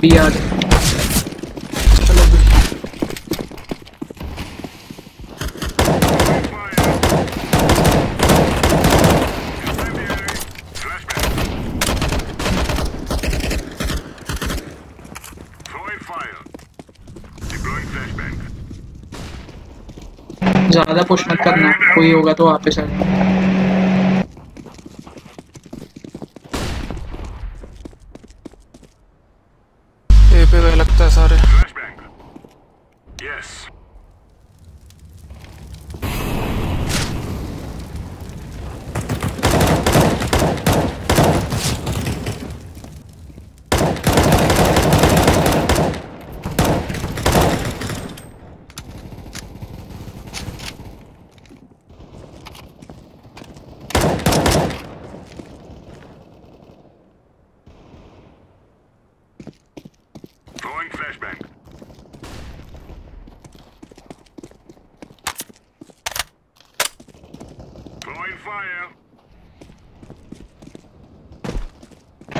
B आ ज़्यादा push मत करना कोई होगा तो वापस आ जाना। ए पे गए लगता है सारे Yes. Throwing flashbang. Throwing fire.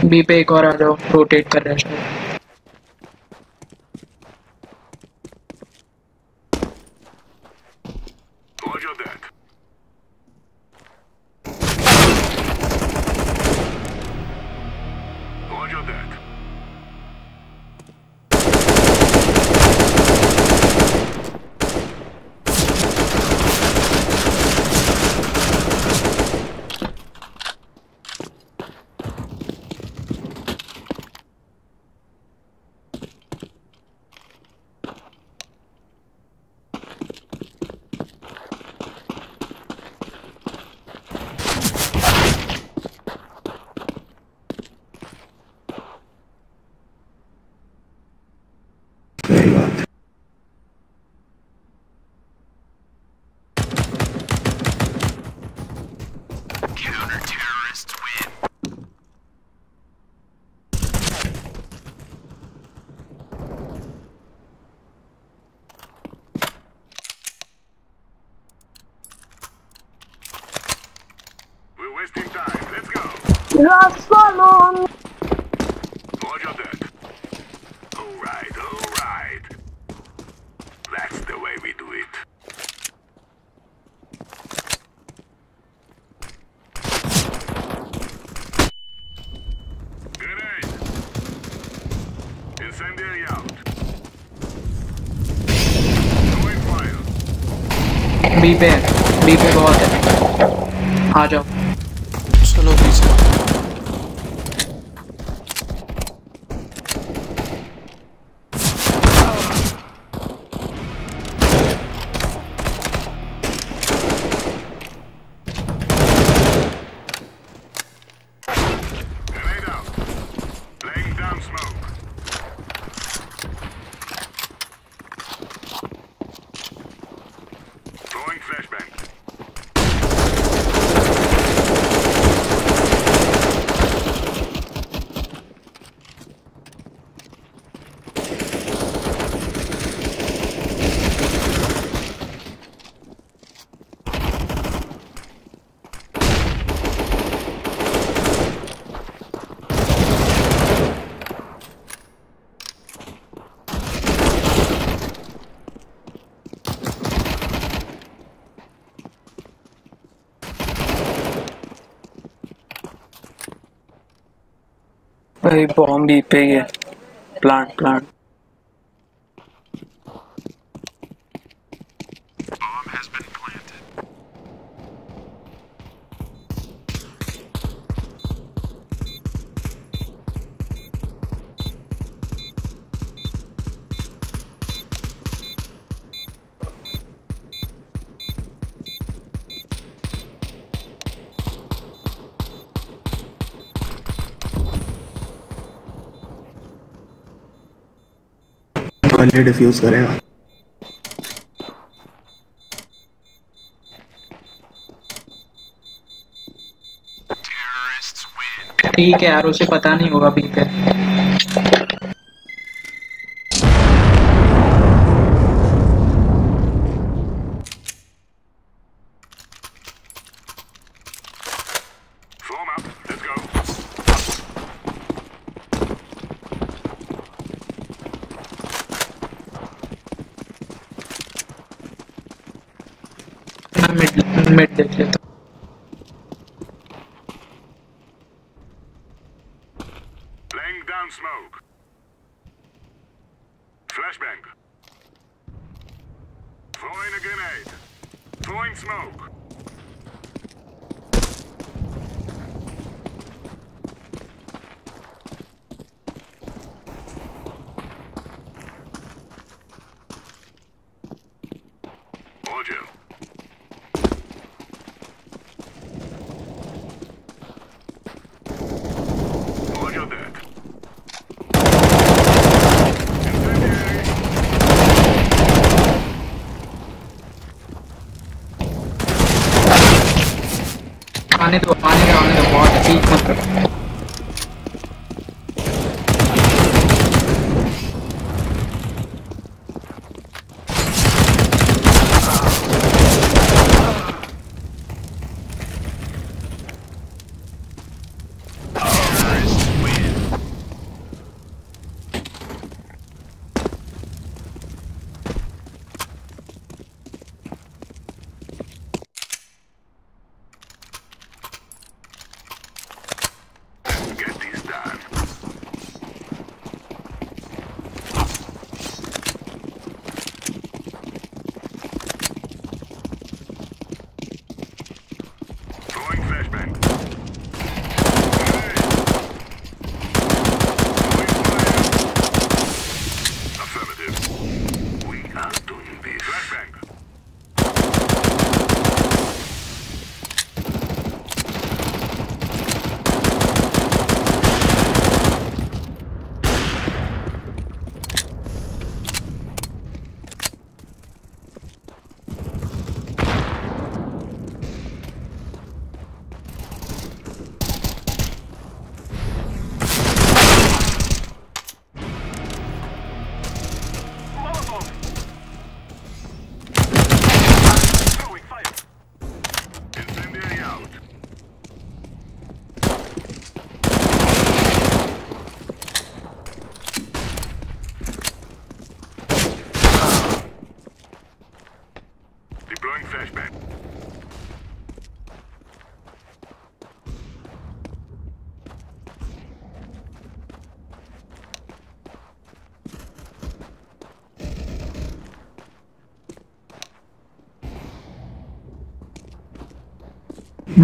B पे एक और आ जाओ रोटेट कर रहे हैं Raskolon! Roger that. Alright, alright. That's the way we do it. Grenade! Incendiary out. Be there. Be there. भाई बॉम्ब पे ये प्लांट प्लांट पहले डिफ्यूज करेगा ठीक है यार उसे पता नहीं होगा बी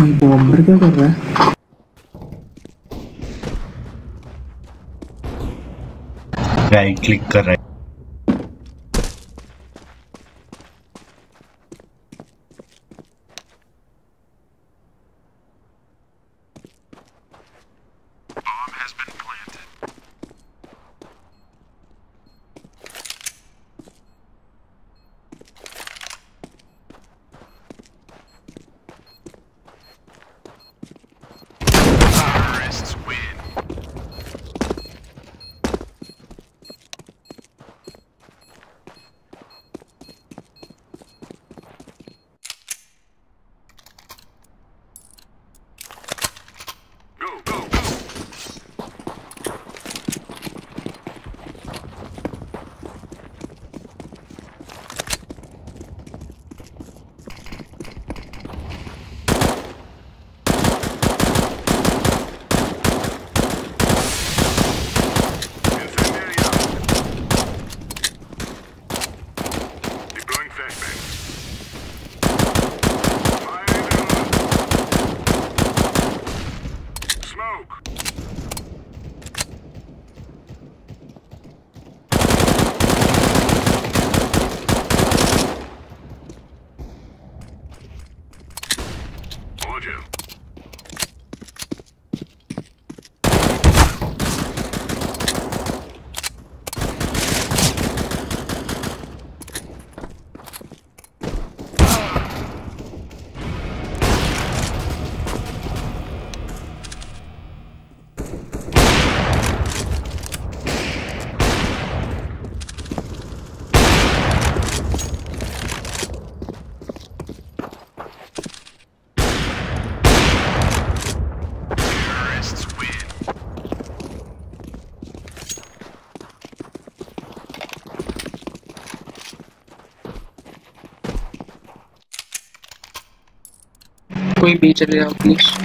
बॉम्बर क्या कर रहा है राइट क्लिक कर रहा है। कोई भी चले जाओ प्लीज़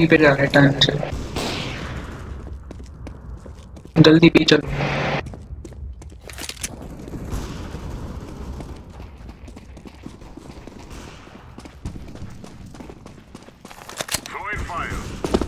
बी पे जा रहे टाइम से जल्दी भी चलो fire.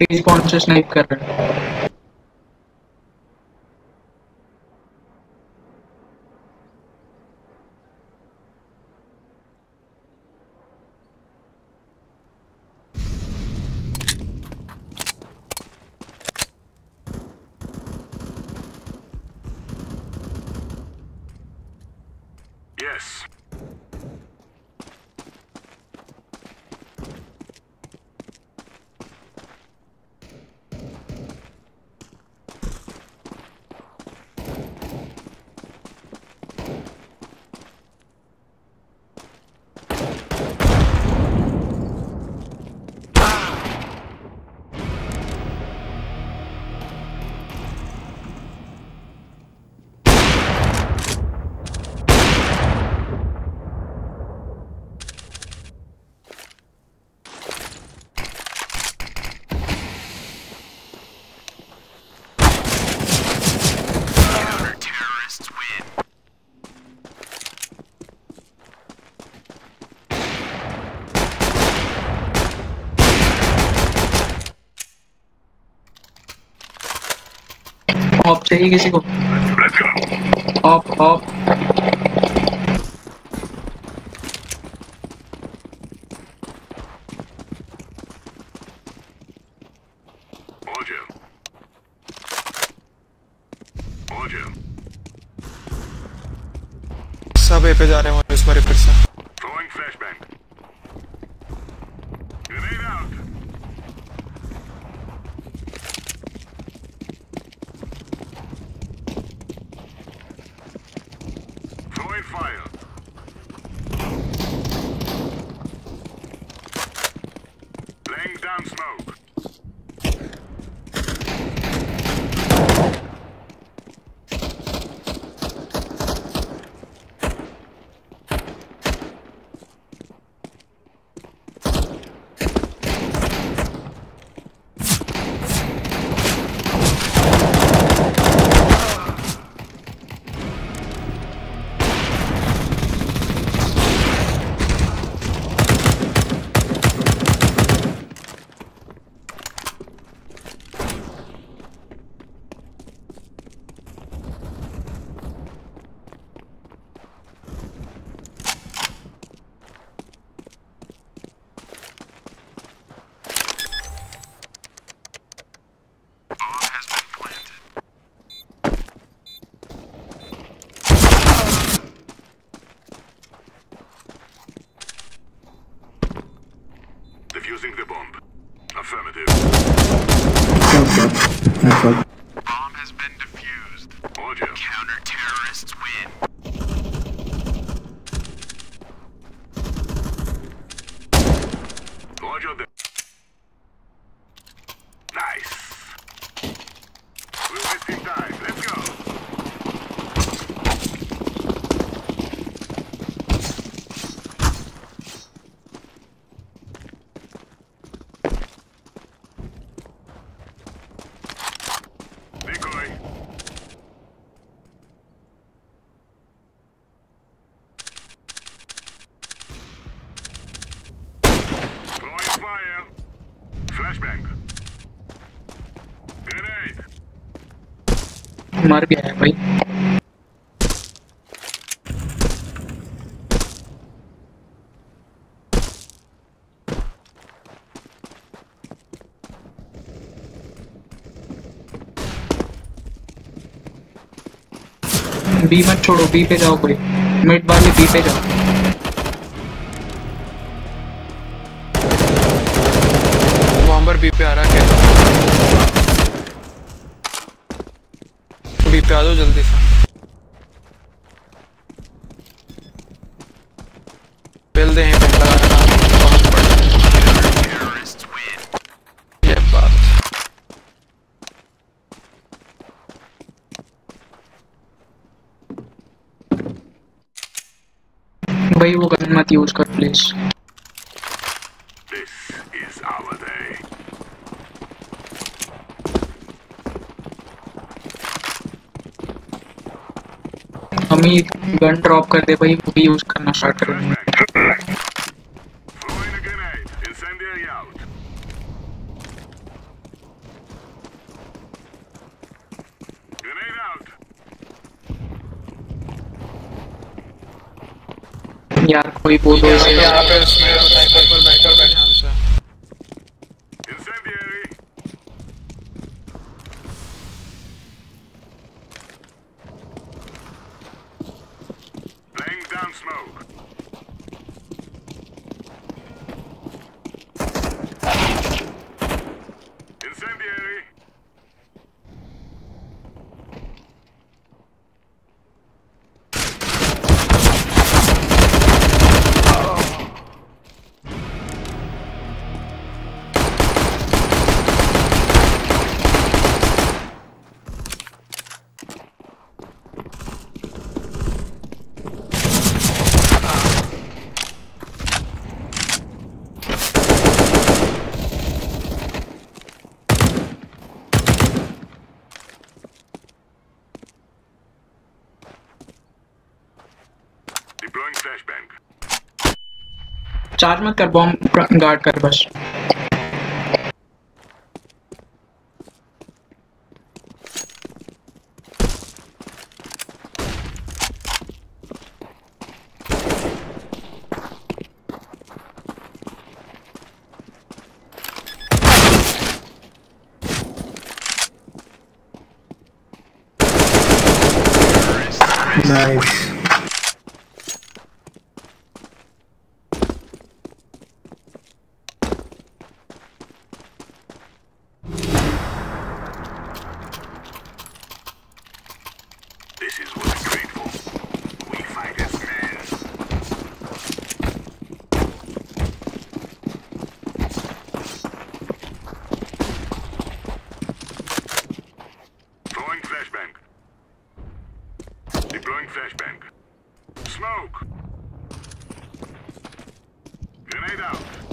प्लीज़ पॉइंट से स्नाइप कर रहा हैं। चाहिए किसी को ऑफ़ ऑफ़. सब ए पे जा रहे हैं इस बार फिर से। मार गया है भाई। बी मत छोड़ो बी पे जाओ कोई। मिड वाले बी पे जाओ। गन ड्रॉप कर दे भाई, वो यूज़ करना स्टार्ट करूँगा यार कोई बोलो यहाँ पे उसमें चार्ज मत कर बॉम्ब गार्ड कर बस। smoke. Grenade out.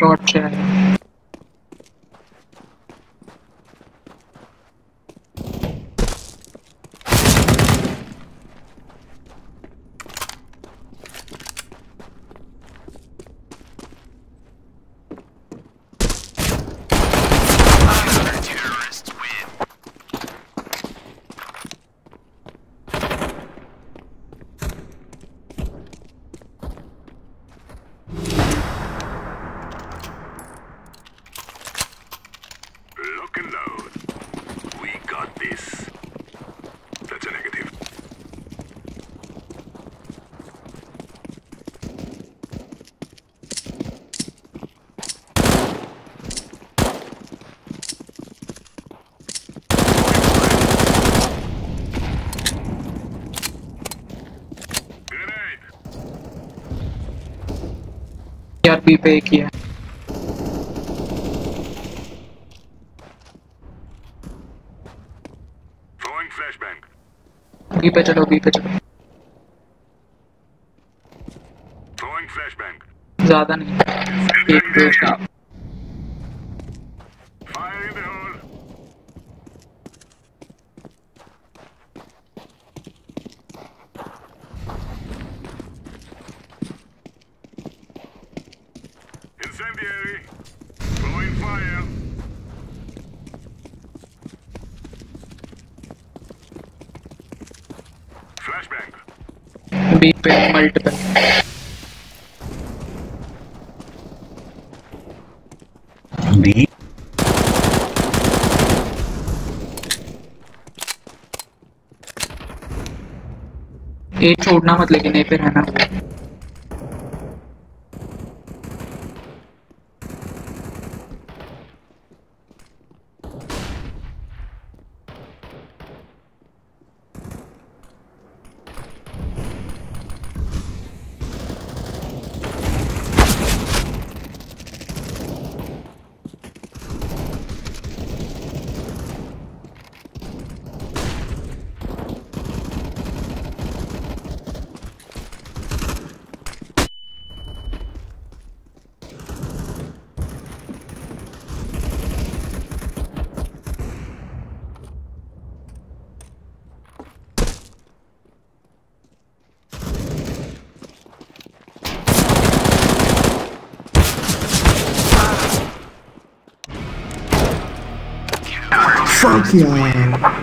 Shot TV पे किया बी पे चलो बी पे चलो। ज़्यादा नहीं। एक दो स्टाफ पे ए छोड़ना मत लेकिन ए पे रहना। Yeah.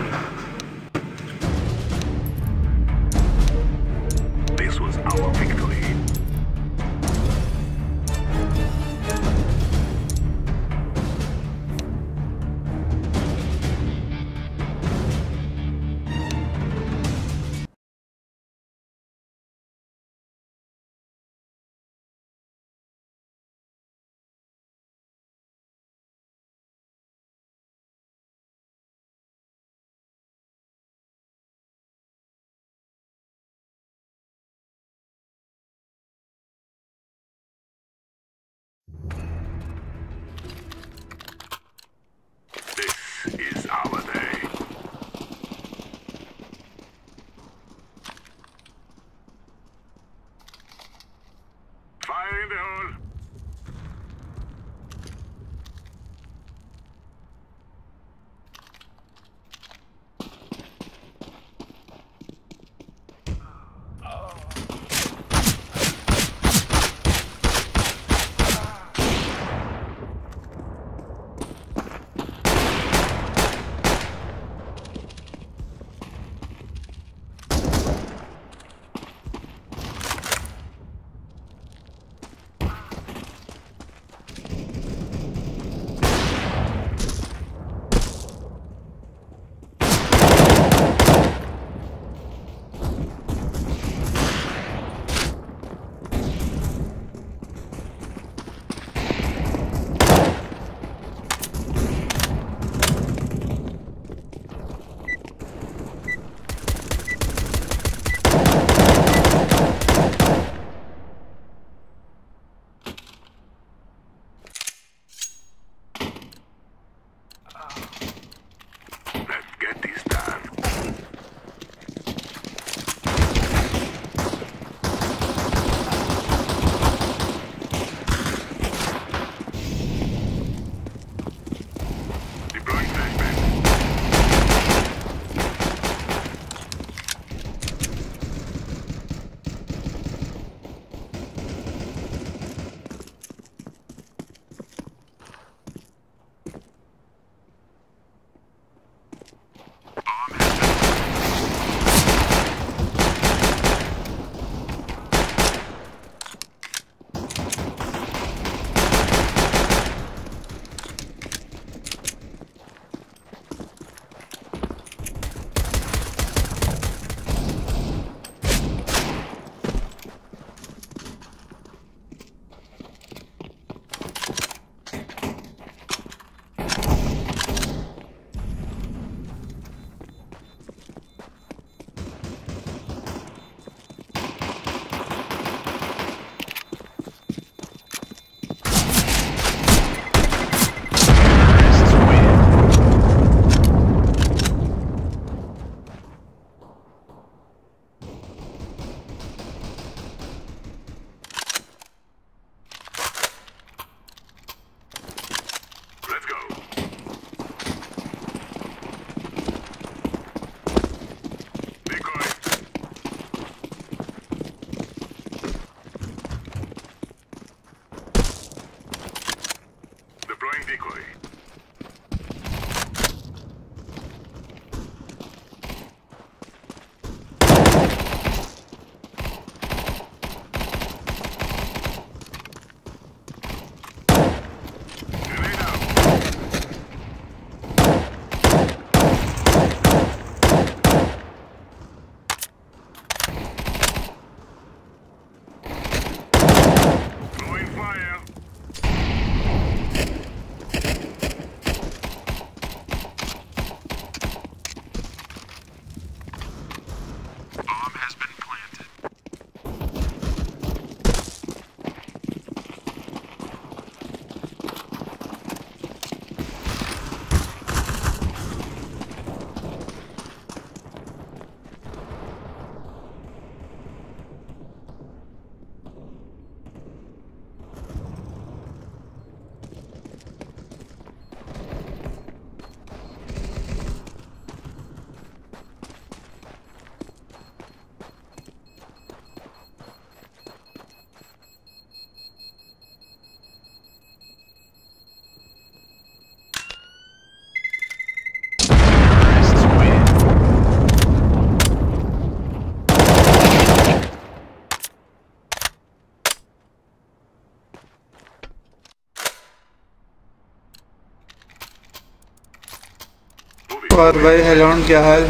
और भाई हेलो क्या हाल?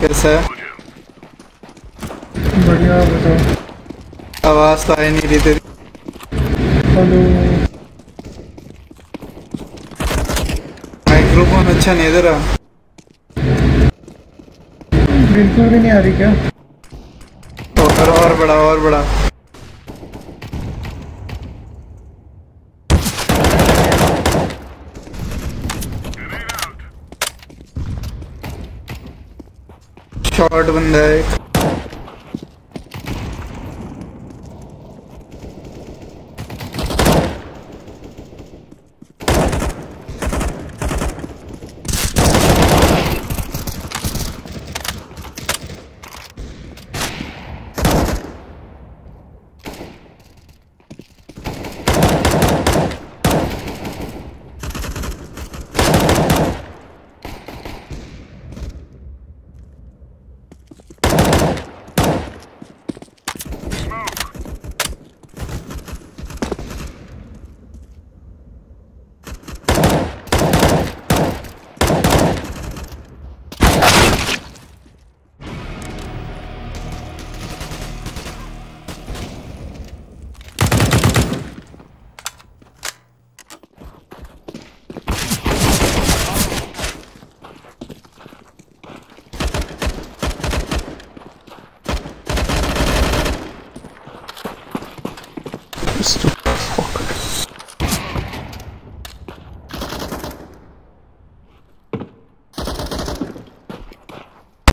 कैसा है? बढ़िया बताओ। आवाज़ तो आ ही नहीं रही तेरी। हेलो। माइक्रोफोन अच्छा नहीं इधर बिल्कुल भी नहीं आ रही क्या? और और बड़ा और बड़ा शॉर्ट बंदा है।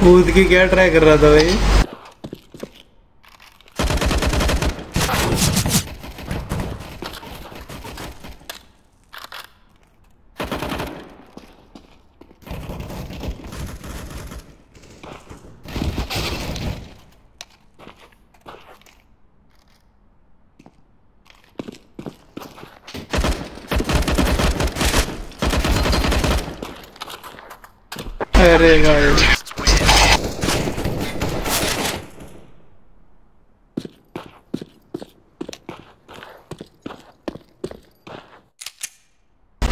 कूद की क्या ट्राई कर रहा था भाई?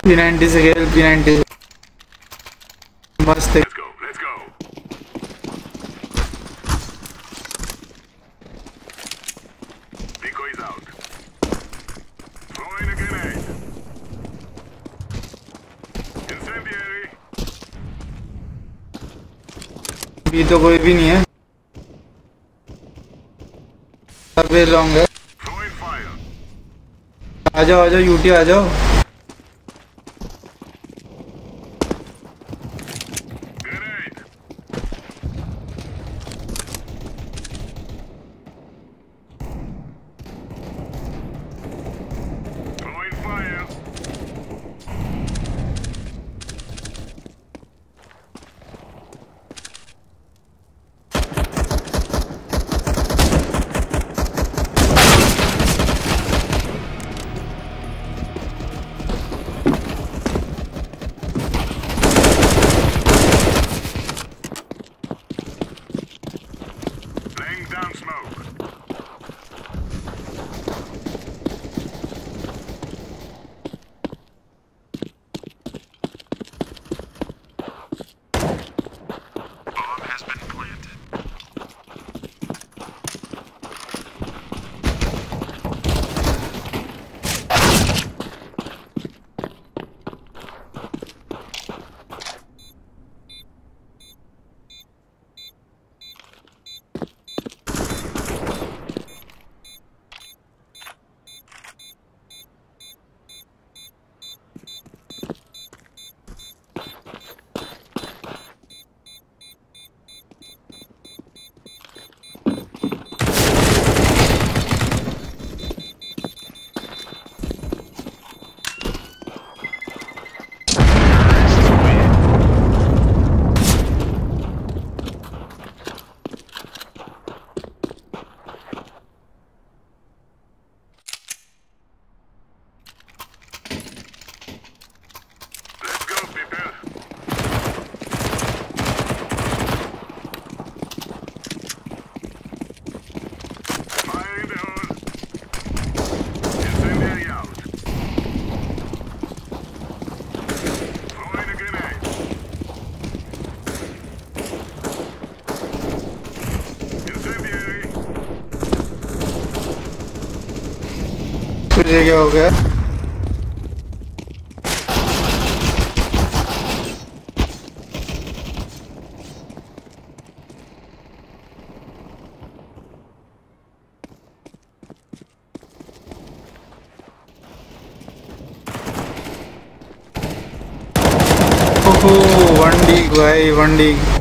P90 से P90 मस्त है। तो कोई भी नहीं है। लॉन्ग है आ जाओ आ जाओ यूटी आ जाओ। ये क्या हो गया ओहो वन डी भाई वन डी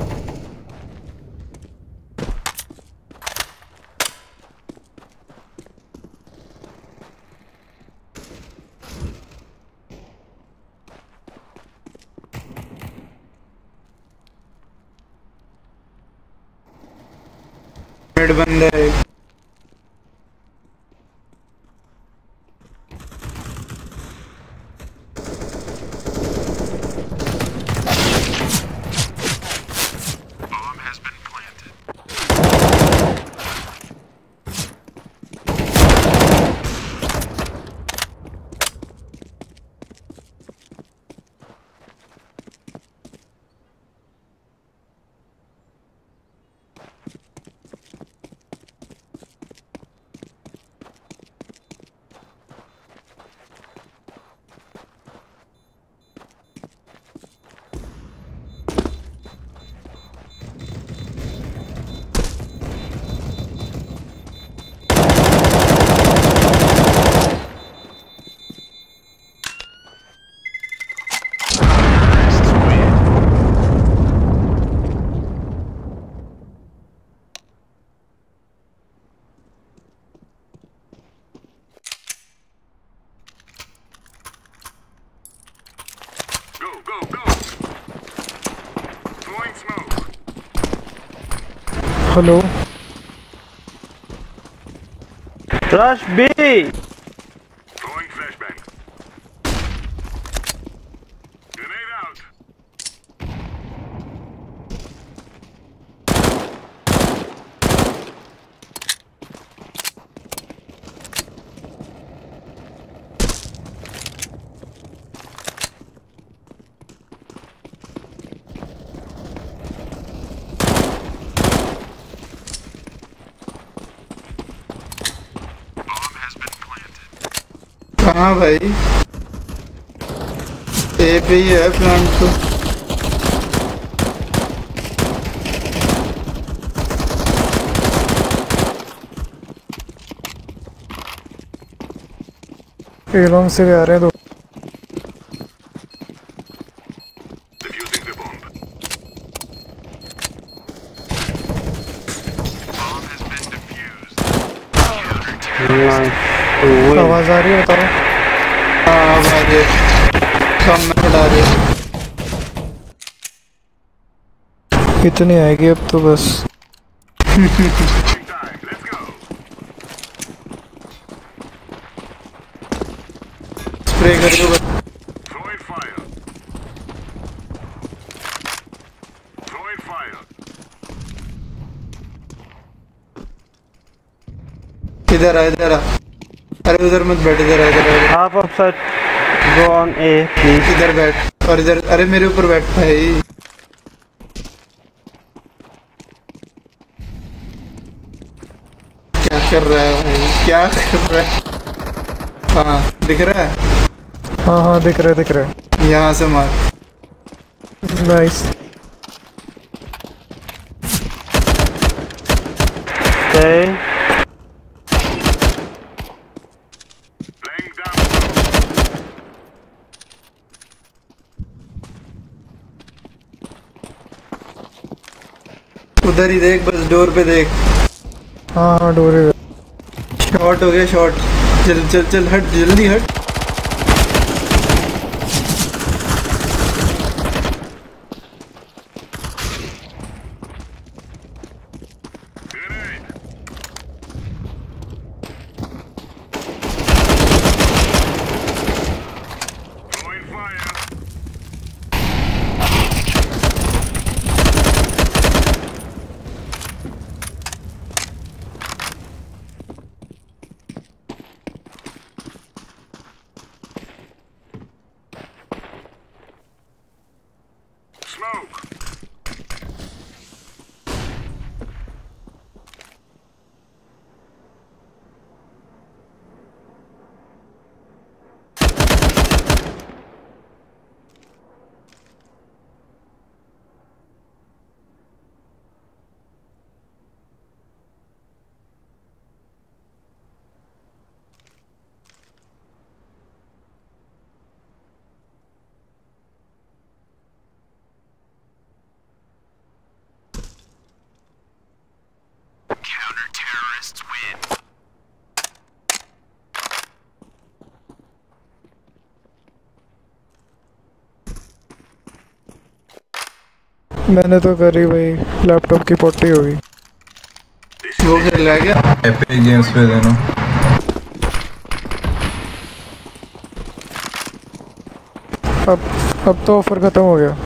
रश बी भाई। ए पे ही है प्लांट तो एलॉन्ग से भी आ रहे हैं दो। इतनी आएगी अब तो बस. स्प्रे कर दो बस. इधर आ इधर आ अरे उधर मत बैठ इधर आ इधर आ half of set go on A please इधर बैठ और इधर अरे मेरे ऊपर बैठ भाई क्या कर रहा है? भाई क्या कर रहा है? हाँ दिख रहा है? हाँ हाँ दिख रहा है दिख रहा है। यहाँ से मार। Nice down. उधर ही देख बस डोर पे देख। हाँ हाँ डोरे शॉट हो गया शॉर्ट चल चल चल हट जल्दी हट. मैंने तो करी भाई लैपटॉप की पोटी होगी वो खेल रहा है क्या? एपिक गेम्स पे देना। अब अब तो ऑफ़र खत्म हो गया।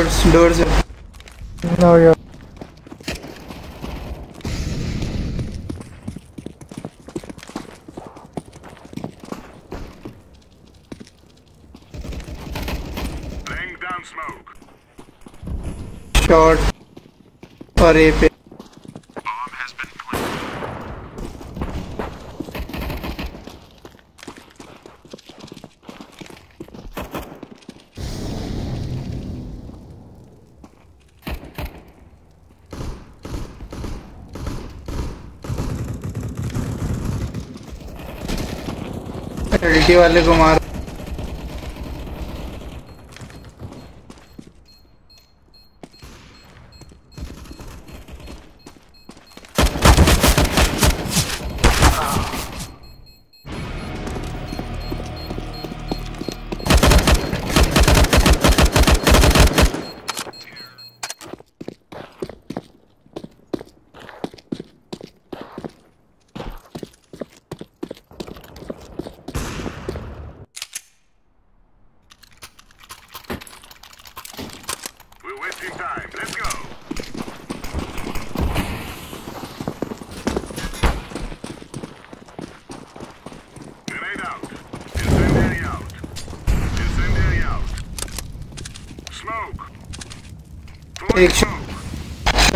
Doors doors. No, yeah. Laying down smoke. Shot Or A वाले को मार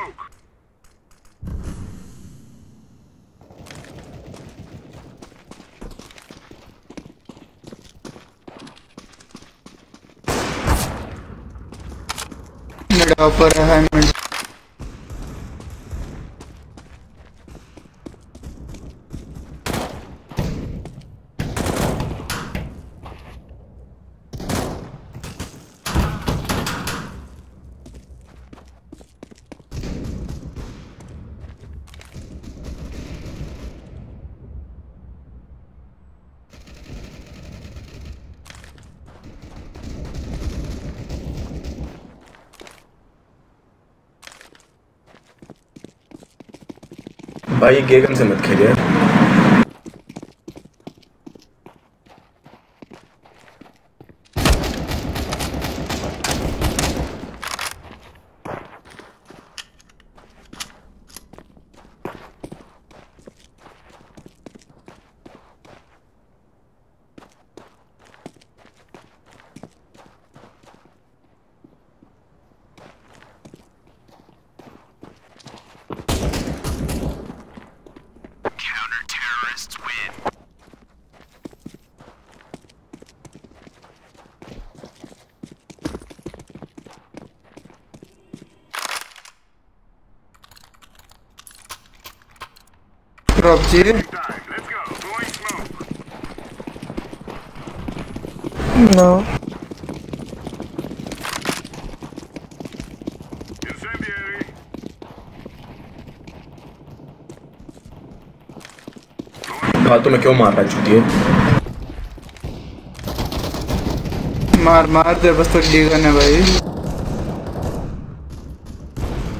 Smoke. मिड है मिड भाई गेगन से मत खेलिए। Smoke. No. Incendiary. फालतू में क्यों मार रहा है चुतिए मार मार दे बस तो डीगन है भाई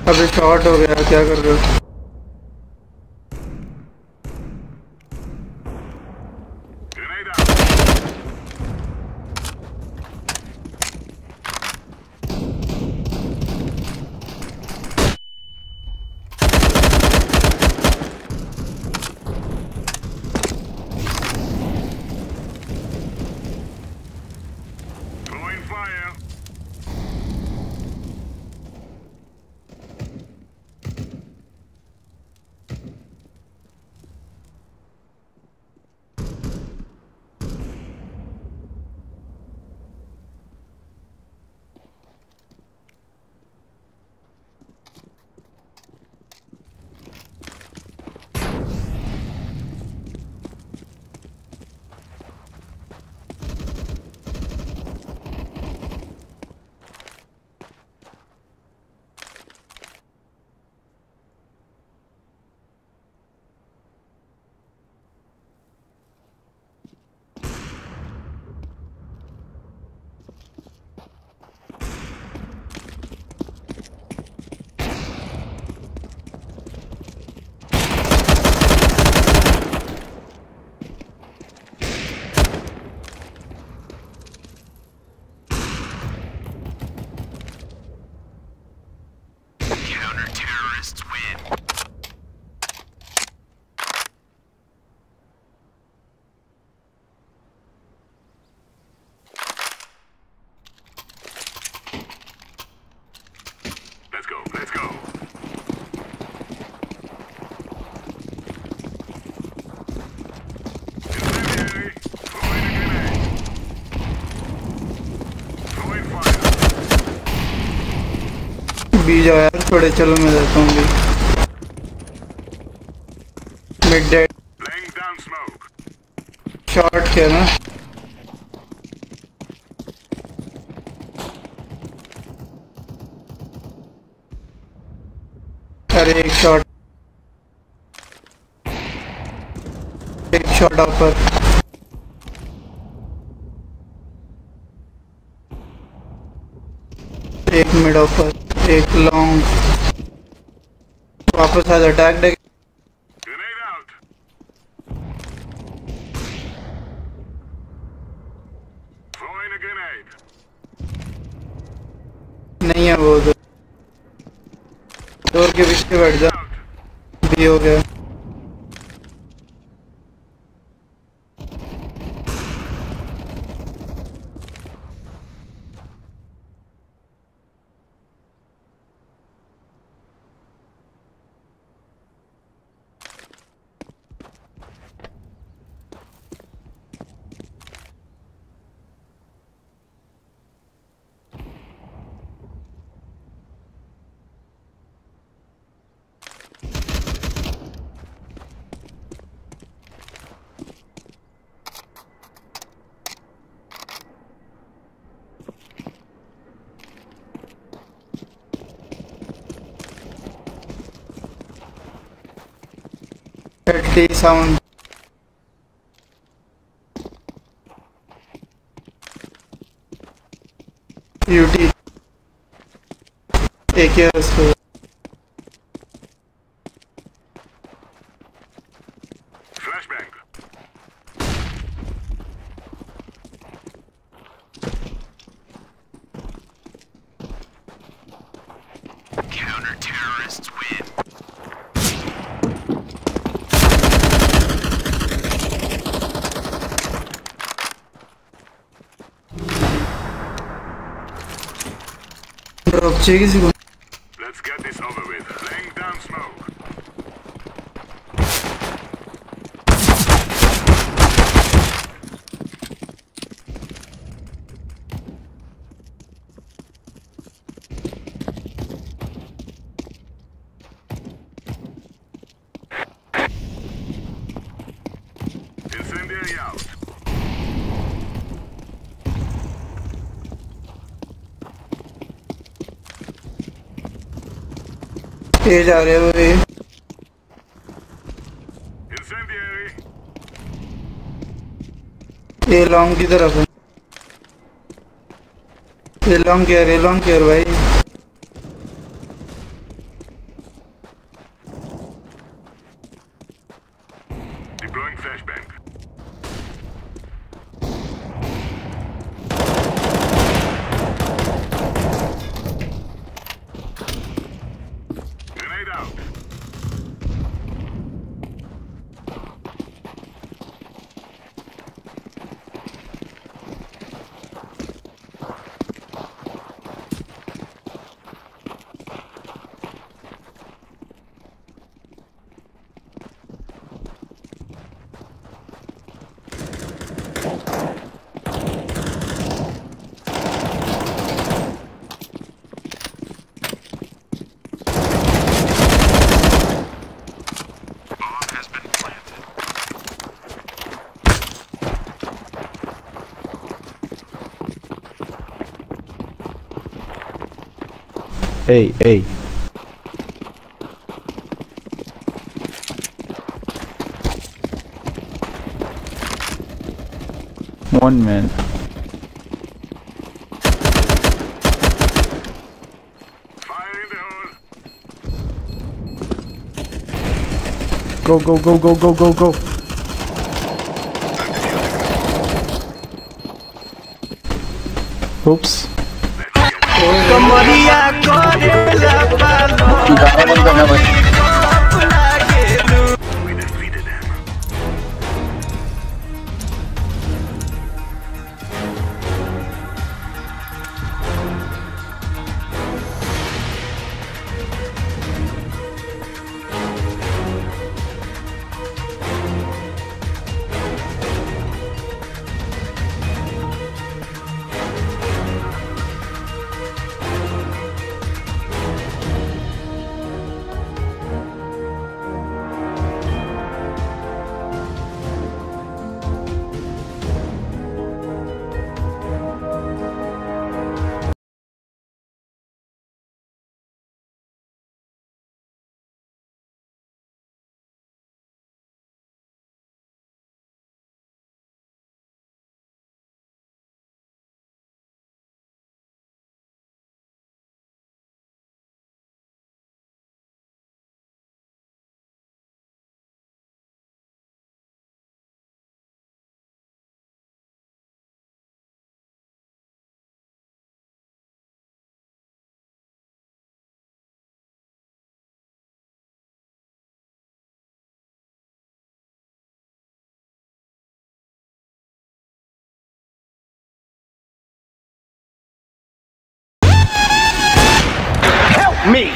अभी शॉर्ट हो गया क्या कर रहे हो बी जाओ यार थोड़े चलो मैं देता हूँ भी मिड डेड. शॉर्ट क्या ना। अरे, एक शॉट एक शॉट ऑफ़र एक मिड ऑफ़र एक long. वापस has attacked attack deck Grenade out. Throwing a grenade. नहीं है वो उधर डोर के पीछे बैठ जा Out. भी हो गया थर्टी साउंड यूटी एक ही ड्रॉप चाहिए किसी ये जा रहे हो ये ये लॉन्ग की तरफ़ है। ये लॉन्ग केयर ये लॉन्ग केयर भाई। Hey, hey. One man. Go, go, go, go, go, go, go. Oops. moría con el apagón. me.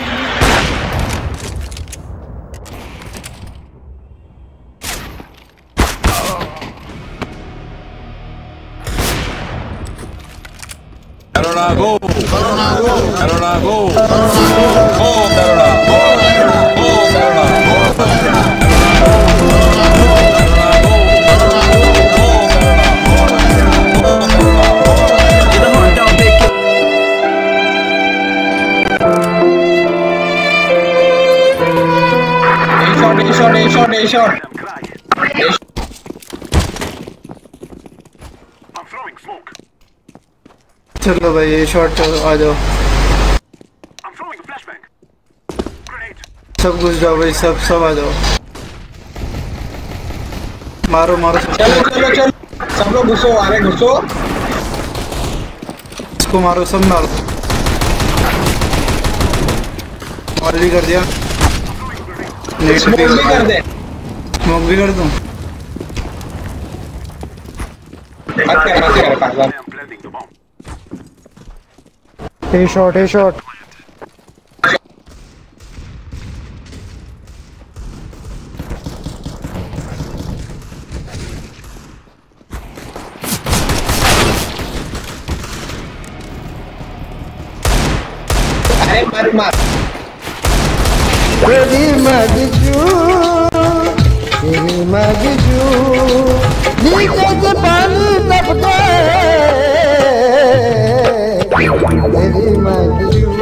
Aranago! Aranago! Aranago! Shot. चलो भाई ये शॉट आ जाओ. सब घुस जाओ भाई सब सब आ जाओ। मारो मारो चलो चलो चलो। सब लोग घुसो अरे घुसो। इसको मारो सब मारो। और भी कर दिया। नेट भी कर दे। स्मोक भी कर दूँ मत कर मत कर पागल I am planting the bomb. A shot, A shot. अरे मत मार तेरी मगजू तेरी मगजू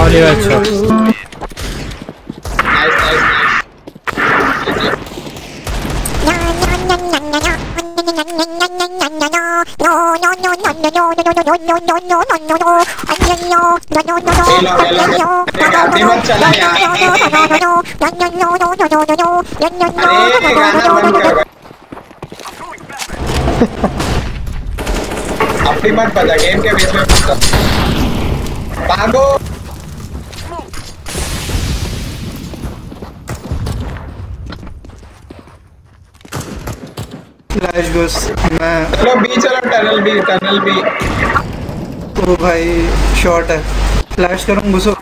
ऑलिव अच्छा अपनी मत पता गेम के बीच में पता भागो फ्लैश घुस मैं चलो बी चलो टनल बी टनल बी ओ भाई शॉट है। फ्लैश करूँ घुसो।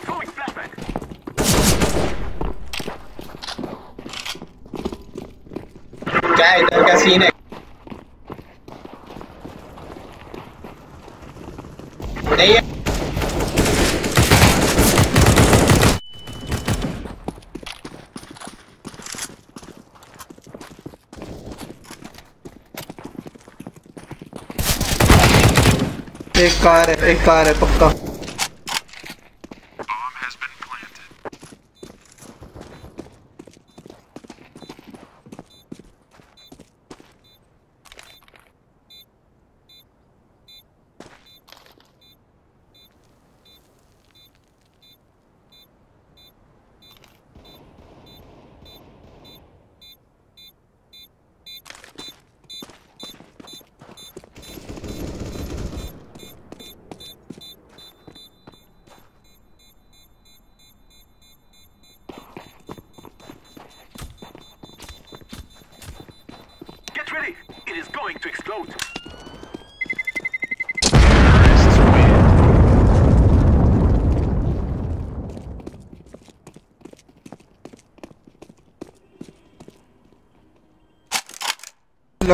क्या इधर का सीन है? नहीं है एक कार है एक कार है पक्का।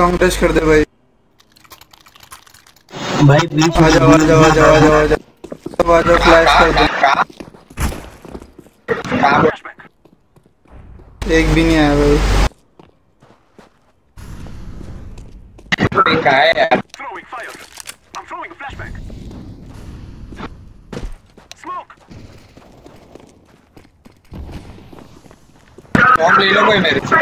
लॉन्ग टच कर दे भाई भाई बीच आ जाओ आ जाओ आ जाओ आ जाओ आ जाओ सब आ जाओ फ्लैश कर दो एक भी नहीं आया भाई कहाँ है यार Throwing fire. I'm throwing a flashback. Smoke. Bomb ले लो कोई मेरे से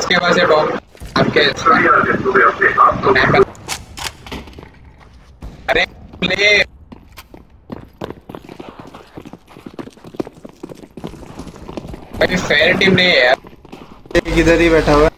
किसके पास है बॉम्ब आपके अरे, ले। भाई फेयर टीम नहीं है यार। एक इधर ही बैठा हुआ